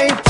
Saint